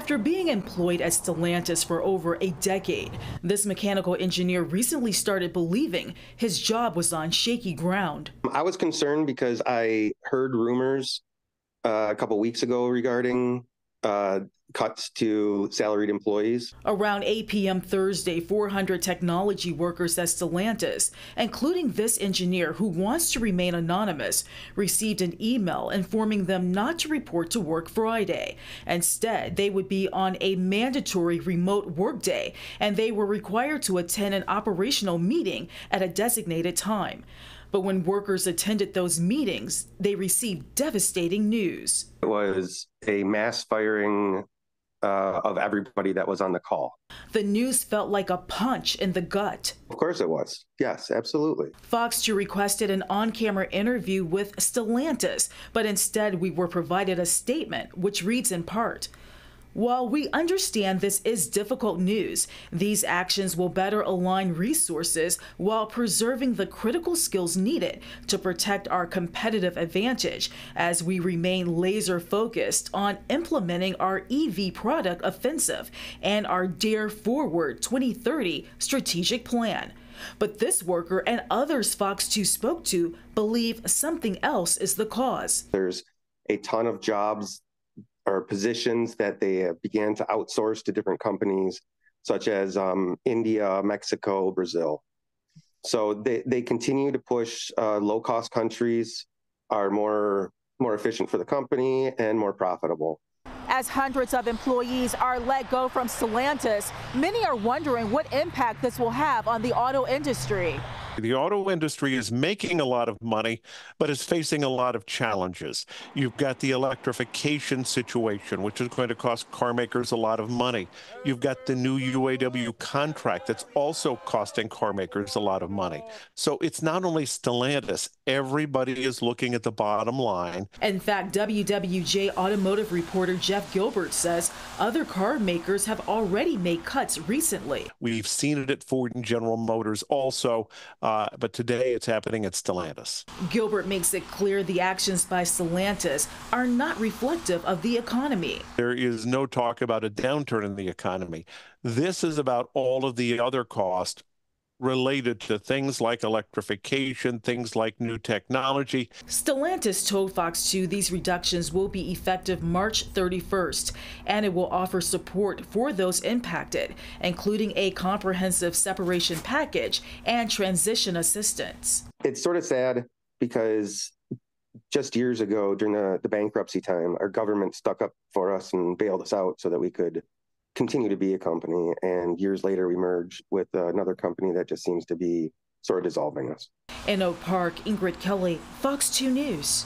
After being employed at Stellantis for over a decade, this mechanical engineer recently started believing his job was on shaky ground. I was concerned because I heard rumors uh, a couple weeks ago regarding uh, cuts to salaried employees. Around 8 p.m. Thursday, 400 technology workers at Stellantis, including this engineer who wants to remain anonymous, received an email informing them not to report to work Friday. Instead, they would be on a mandatory remote workday and they were required to attend an operational meeting at a designated time. But when workers attended those meetings, they received devastating news. It was a mass firing uh, of everybody that was on the call. The news felt like a punch in the gut. Of course it was. Yes, absolutely. Fox 2 requested an on camera interview with Stellantis, but instead we were provided a statement which reads in part while we understand this is difficult news, these actions will better align resources while preserving the critical skills needed to protect our competitive advantage as we remain laser focused on implementing our EV product offensive and our Dare Forward 2030 strategic plan. But this worker and others Fox 2 spoke to believe something else is the cause. There's a ton of jobs or positions that they began to outsource to different companies, such as um, India, Mexico, Brazil. So they, they continue to push uh, low cost countries are more more efficient for the company and more profitable. As hundreds of employees are let go from Stellantis, many are wondering what impact this will have on the auto industry. The auto industry is making a lot of money, but is facing a lot of challenges. You've got the electrification situation, which is going to cost car makers a lot of money. You've got the new UAW contract that's also costing car makers a lot of money. So it's not only Stellantis, everybody is looking at the bottom line. In fact, WWJ automotive reporter Jeff Gilbert says other car makers have already made cuts recently. We've seen it at Ford and General Motors also. Uh, Uh, but today it's happening at Stellantis. Gilbert makes it clear the actions by Stellantis are not reflective of the economy. There is no talk about a downturn in the economy. This is about all of the other costs related to things like electrification, things like new technology. Stellantis told Fox 2 these reductions will be effective March 31st, and it will offer support for those impacted, including a comprehensive separation package and transition assistance. It's sort of sad because just years ago during the, the bankruptcy time, our government stuck up for us and bailed us out so that we could continue to be a company. And years later, we merged with uh, another company that just seems to be sort of dissolving us. In Oak Park, Ingrid Kelley, Fox 2 News.